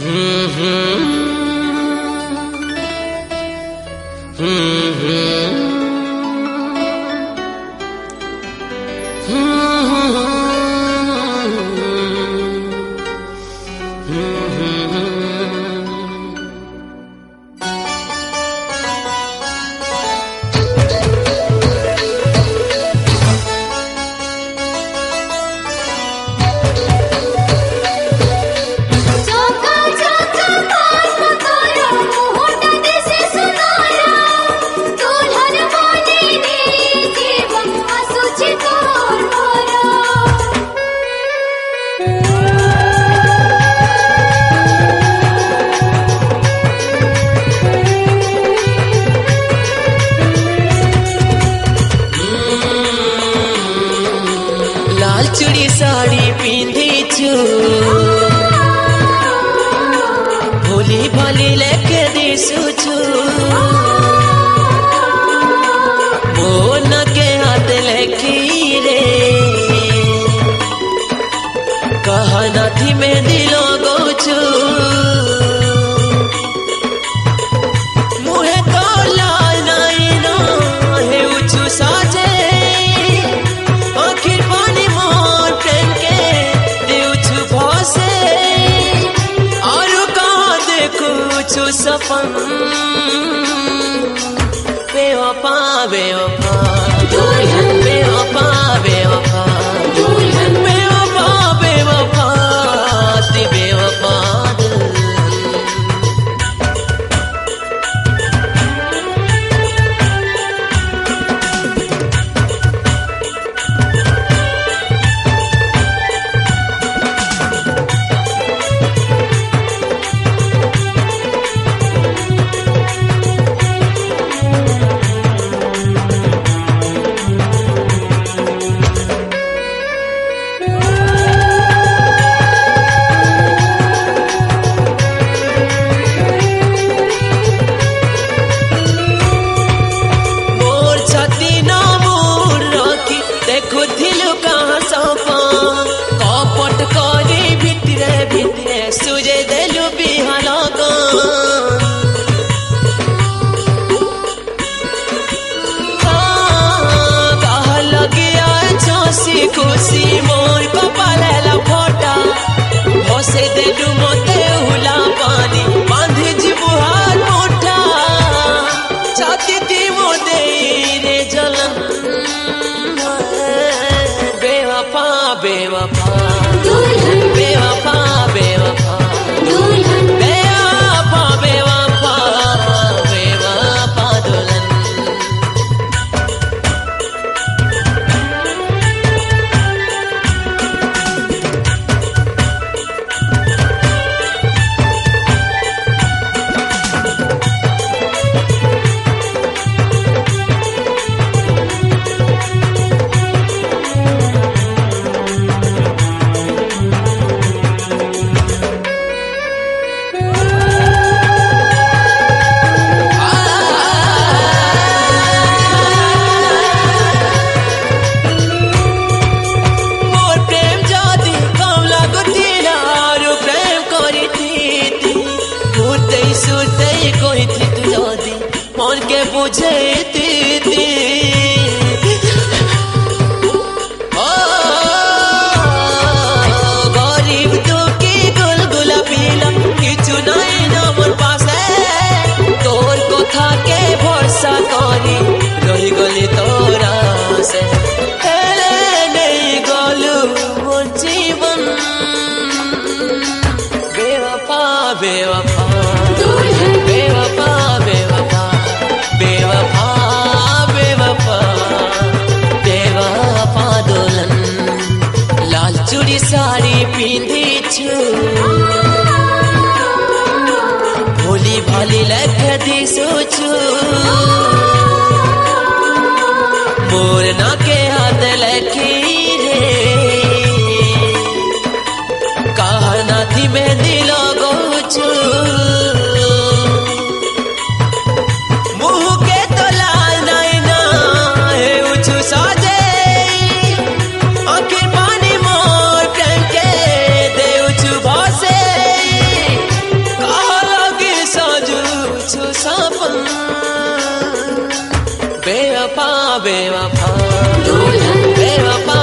Mm-hmm. Sari पिन्धिछु भोली भोली लेखे दिसुछु बोनके हात लेखी रे। कहना थी मैं दिलो गोछु sabe, বুঝে দিদি গরিব দুঃখী গুলগুলা পিলাম কিছু নাই আমার পাশে তোর কথাকে ভরসা করি রহি গলি তোর আসে বেওয়া छु भोलि भोलि लख मोर ना के हाथ लखी रे। कहा नाती थी मेहंदी बेवफा बेवफा। दुल्हन बेवफा